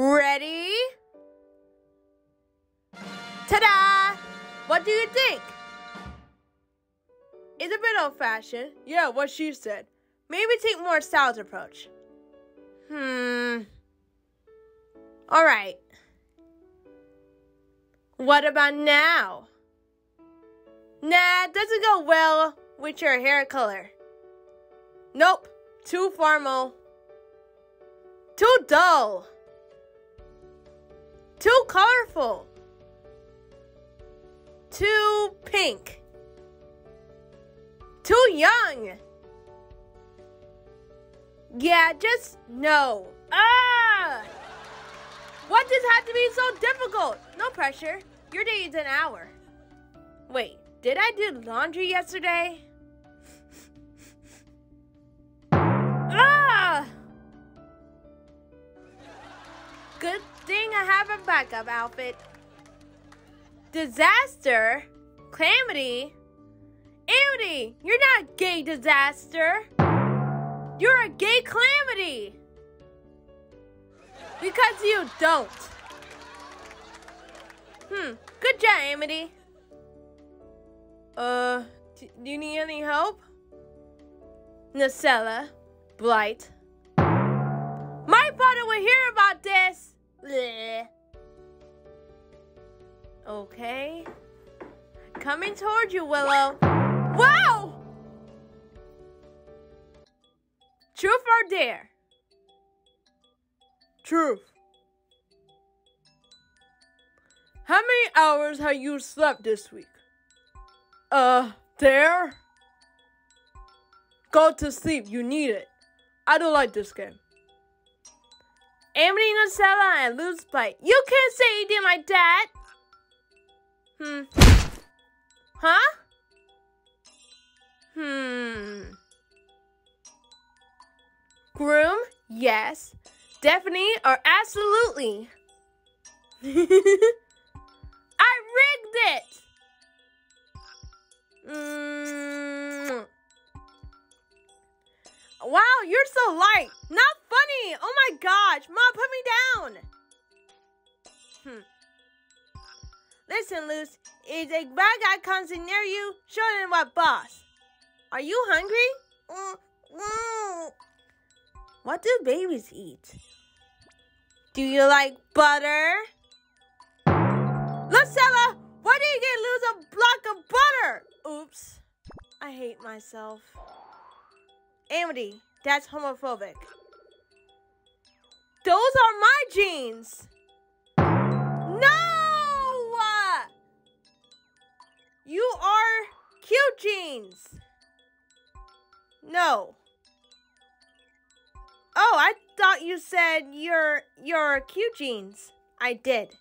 Ready? Ta-da! What do you think? It's a bit old-fashioned. Yeah, what she said. Maybe take more styles approach. Hmm. All right. What about now? Nah, doesn't go well with your hair color. Nope, too formal. Too dull. Too. Too pink. Too young. Yeah, just no. Ah! What does have to be so difficult? No pressure. Your day is an hour. Wait, did I do laundry yesterday? Thing I have a backup outfit. Disaster? Calamity? Amity, you're not gay disaster. You're a gay calamity. Because you don't. Hmm, good job, Amity. Uh, do you need any help? Noceda, Blight. My father will hear about. Bleh. Okay. Coming toward you, Willow. Wow! Truth or dare? Truth. How many hours have you slept this week? Uh, dare? Go to sleep, you need it. I don't like this game. Amity Noceda and Luz Blight. You can't say anything like that! Hmm. Huh? Hmm. Groom? Yes. Definitely or absolutely. I rigged it! Mm. Wow, you're so light. Not Oh my gosh. Mom, put me down. Hmm. Listen, Luz. If a bad guy comes in near you, show them what boss. Are you hungry? What do babies eat? Do you like butter? Lucella, why did you get lose a block of butter? Oops. I hate myself. Amity, that's homophobic. Those are my jeans. No! You are cute jeans. No. Oh, I thought you said you're you're cute jeans. I did.